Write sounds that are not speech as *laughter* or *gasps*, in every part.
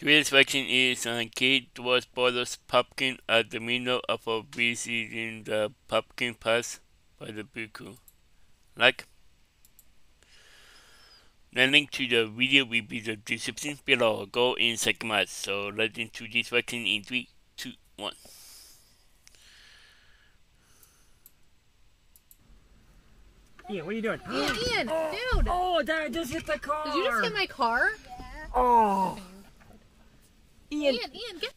Today's section is on Kate Dwarfs Bottles Pumpkin at the middle of a visiting the Pumpkin Pass by the Brue Crew. Like. The link to the video will be the description below. Go in second match. So let's into this section in 3, 2, 1. Ian, what are you doing? Ian, *gasps* Ian, dude. Oh, Dad, I just hit the car. Did you just hit my car? Oh. Ian, Ian, get.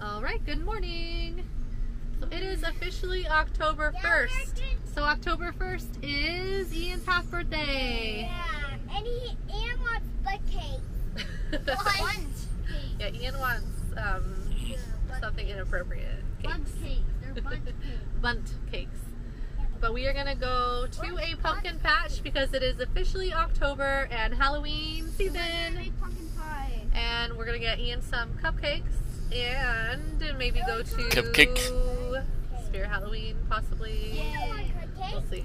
All right, good morning. So it is officially October 1st. So October 1st is Ian's half birthday. Yeah, and he and wants the cake. Bunch yeah, Ian wants um, cake. something inappropriate. Bunch Cakes. cake. They're bunch *laughs* cake. Bundt cakes. But we are gonna go to a pumpkin patch because it is officially October and Halloween season. Make pumpkin pie. And we're gonna get Ian some cupcakes and maybe go to Cupcake. Spirit Halloween possibly. Yeah, We'll see.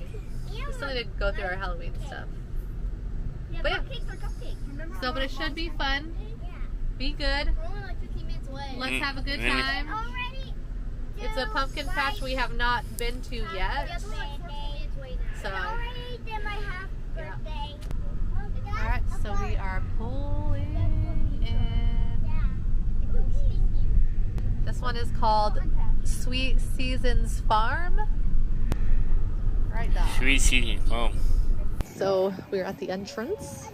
We still need to go through our Halloween stuff. Yeah, But yeah. cupcakes are cupcakes. Remember So, but it should be fun. Be good. We're only like 15 minutes away. Let's have a good Mm. time. It's a pumpkin patch we have not been to yet. So, Already did my half Yeah. alright, so we are pulling in. This one is called Sweet Seasons Farm. Right now. Sweet season. Oh. So we're at the entrance.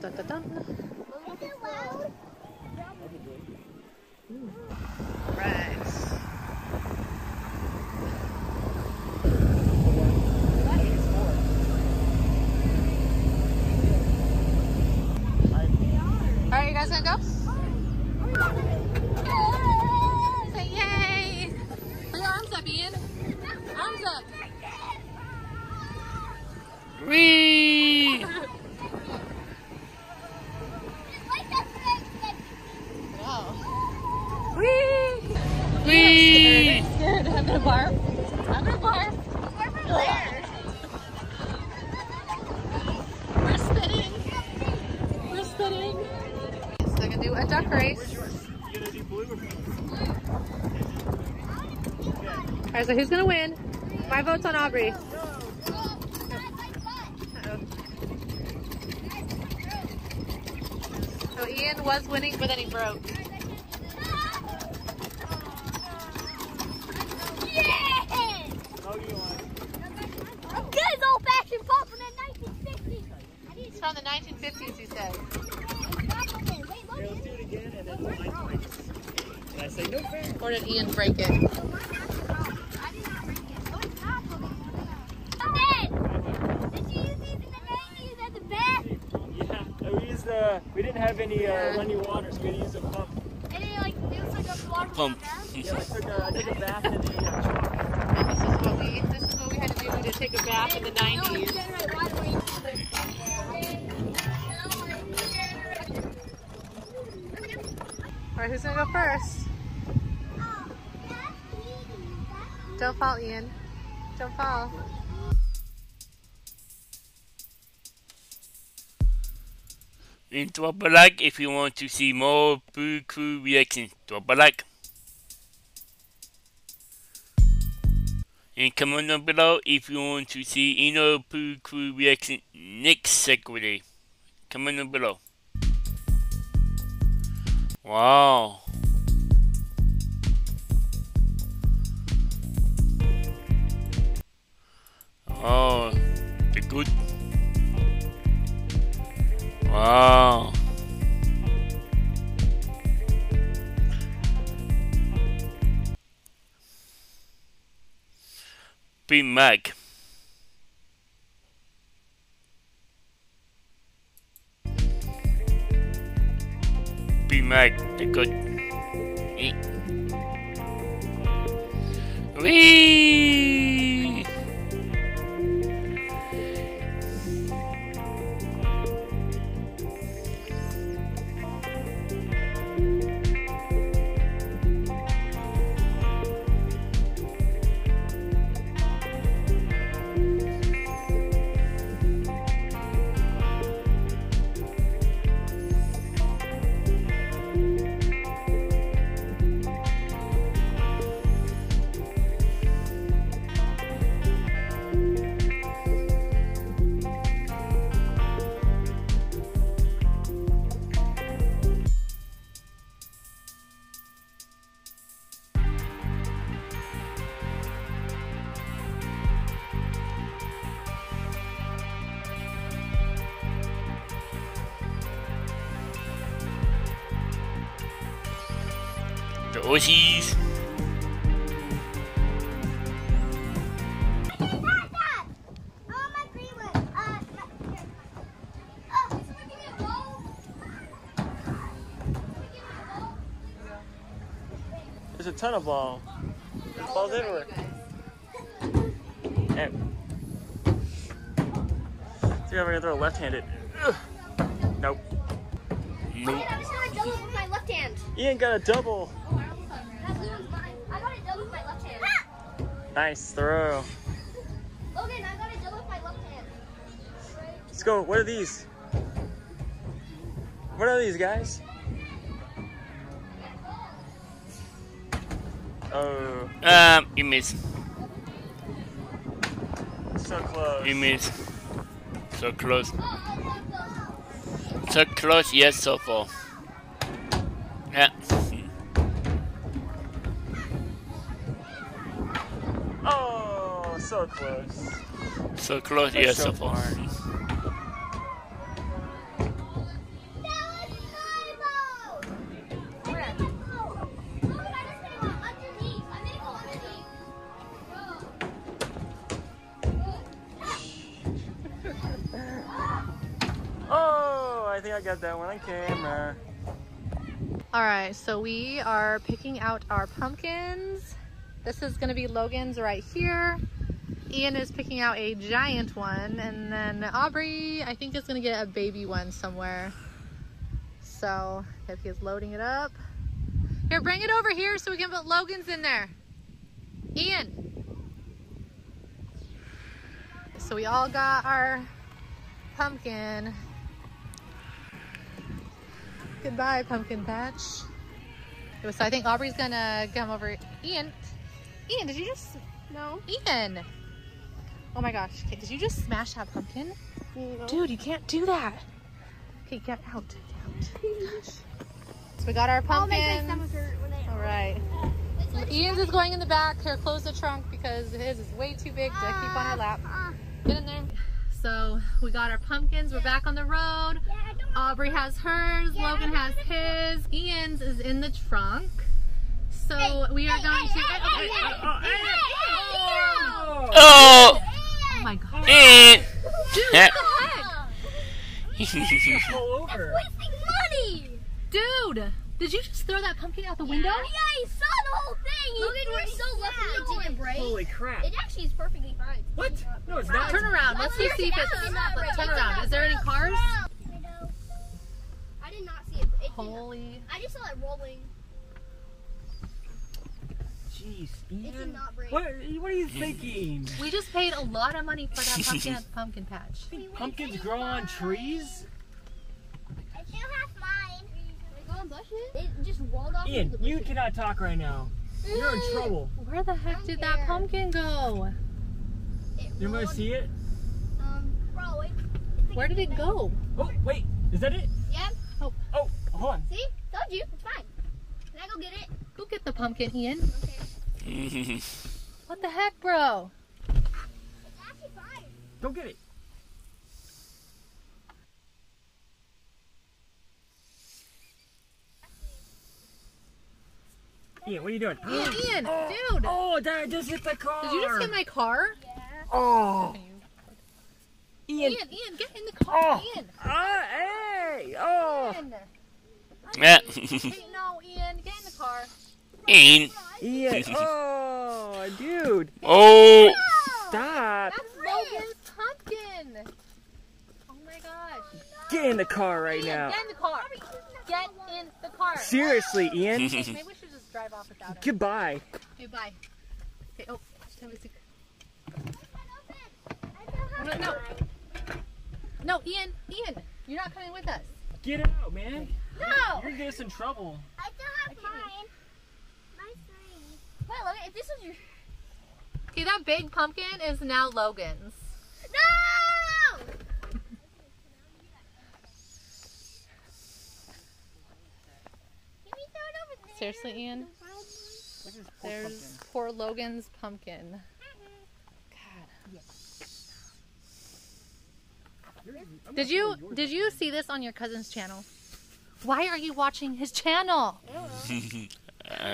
Dun, dun, dun. Right. Alright, you guys gonna go? Yay! Put your arms up, Ian. Arms up. Whee! Scared. I'm gonna. I'm gonna barf. We're spinning. We're spinning. So they're gonna do a duck race. Alright, so who's gonna win? My vote's on Aubrey. So Ian was winning, but then he broke. Good old-fashioned pop from the 1950s. It's from the 1950s, he said. Let's do it again and then I break. And I say, no fair. Or did Ian break it? Yeah, we used the, we didn't have any uh, Yeah. running water, so we had to use a pump. Pump. *laughs* Yeah, I took a, I took a bath in the uh, chalk. This is what we this is what we had to do to take a bath in the 90s. *laughs* Alright, who's gonna go first? Don't fall, Ian. Don't fall. And drop a like if you want to see more Brue Crew reactions. Drop a like. And comment down below if you want to see another Brue Crew reaction next Saturday. Comment down below. Wow. Oh, the good. Wow. Big Mac. Good. Whee! Bowl? There's a ton of ball. There's balls everywhere. Hey. See if I'm gonna throw left-handed. Ugh. Nope. Nope. I was gonna double with my left hand. Ian got a double. That blue one's mine. I got a double with my left hand. Nice throw. Logan, I got a double with my left hand. Let's go. What are these? What are these guys? Oh, Um, you miss. so close. You miss. So close. So close, yes, so far. Yeah. So close. So close, That's yes, so so far. far. That was *laughs* my bowl. Where? Logan, I just made one underneath. I made it go underneath. Oh, I think I got that one on camera. All right, so we are picking out our pumpkins. This is gonna be Logan's right here. Ian is picking out a giant one, and then Aubrey, I think, is gonna get a baby one somewhere. So, if he's loading it up. Here, bring it over here so we can put Logan's in there. Ian. So we all got our pumpkin. Goodbye, pumpkin patch. So I think Aubrey's gonna come over. Ian, Ian, did you just? No. Ian. Oh my gosh, okay, did you just smash that pumpkin? Dude, you can't do that. Okay, get out. Get out. So we got our I'll make my pumpkins. stomach hurt when I. All right. Ian's is going in the back. Here, close the trunk because his is way too big to keep on our lap. Uh, Get in there. So we got our pumpkins. We're back on the road. yeah, I don't Aubrey has hers. Logan has his. Ian's is in the trunk. So we are going to. hey, okay, hey, oh, my god. And Dude, what the heck? Pull over. Wasting money. Dude, did you just throw that pumpkin out the window? Yeah, he saw the whole thing. Logan, we're so lucky it didn't break. Holy crap. It actually is perfectly fine. What? No, it's not. Turn around. Let's just see if it's. Turn around. Is there any cars? I did not see it. it Holy. I just saw it rolling. Jeez, It did Ian. break. What, what are you thinking? We just paid a lot of money for that *laughs* pumpkin at the pumpkin patch. Pumpkins grow on trees? I still have mine. They go on bushes? It just rolled off Ian, into the you cannot talk right now. You're in trouble. Where the heck did that pumpkin go? It Anybody rolled- see it? Um, bro, wait. Where did it go? Oh, wait. Is that it? Yeah, Oh, hold on. see? Told you. It's fine. Can I go get it? Go get the pumpkin, Ian. Okay. *laughs* What the heck, bro? It's actually fine. Go get it. Ian, what are you doing? Ian, *gasps* Ian, dude. Oh, Dad, just hit the car. Did you just hit my car? Oh, Ian, Ian. Ian, get in the car. Oh. Ian. Ah, hey. Oh, Ian. yeah. Hey, no, Ian, get in the car. *laughs* and Ian. *laughs* Oh, dude. oh, Stop. That's Logan's pumpkin. Oh my gosh. Get in the car right Ian, now. get in the car. Get in the car. Seriously, Ian. Maybe we should just drive off without him. Goodbye. Okay, bye. Okay, oh, let me see. I No, no. No, Ian, Ian, you're not coming with us. Get out, man. No! You're gonna get us in trouble. I still have mine. Mine's three. Wait, look, if this was your... Okay, that big pumpkin is now Logan's. No! Can we throw it over there? Seriously, Ian? Look at this poor There's poor Logan's pumpkin. God. Did you did you see this on your cousin's channel? Why are you watching his channel? *laughs*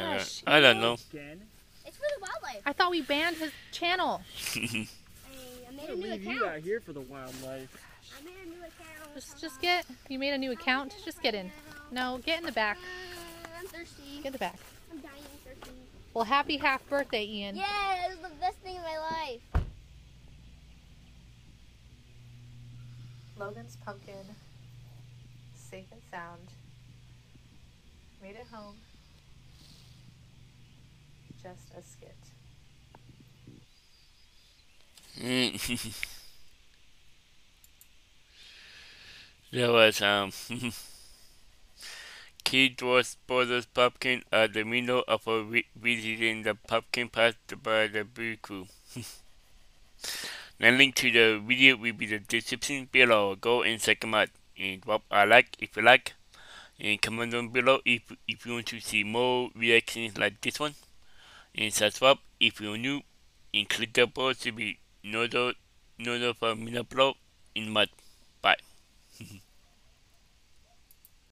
Gosh, I don't know. It's for the wildlife. I thought we banned his channel. *laughs* I, I made a I'm new gonna leave you out here for the wildlife. I made a new account. Just, just get. You made a new account. Just get in. No, get in the back. Uh, I'm thirsty. Get in the back. I'm dying thirsty. Well, happy half birthday, Ian. Yeah, it was the best thing in my life. Logan's pumpkin, safe and sound, made it home. Just a skit. *laughs* there was um *laughs* Kid was Brothers Pumpkin at the middle of a vi- visiting the pumpkin patch by the Brue Crew. *laughs* the link to the video will be the description below. Go and check them out and drop a like if you like. And comment down below if if you want to see more reactions like this one. And subscribe if you're new. And click the bell to be notified when I upload in my Bye.